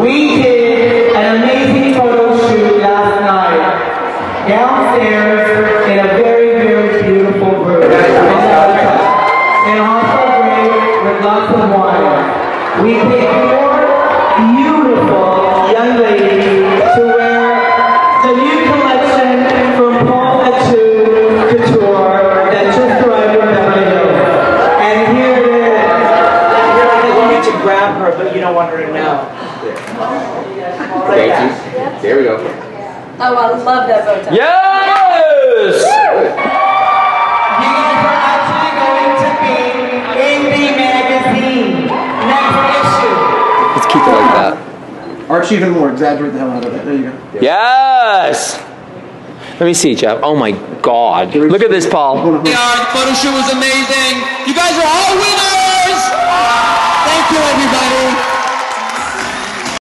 We did an amazing photo shoot last night downstairs in a very, very beautiful room. And also great with lots of wine. We picked four beautiful you need to grab her, but you don't want her to know. Thank you. There we go. Oh, I love that bow tie. Yes! You are actually going to be in the magazine. Next issue. Let's keep it like that. Arch even more. Exaggerate the hell out of it. There you go. Yes! Let me see, Jeff. Oh my God. Look at this, Paul. Hold on, hold on. The photo shoot was amazing. You